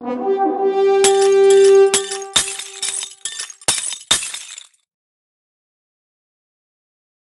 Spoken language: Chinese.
Música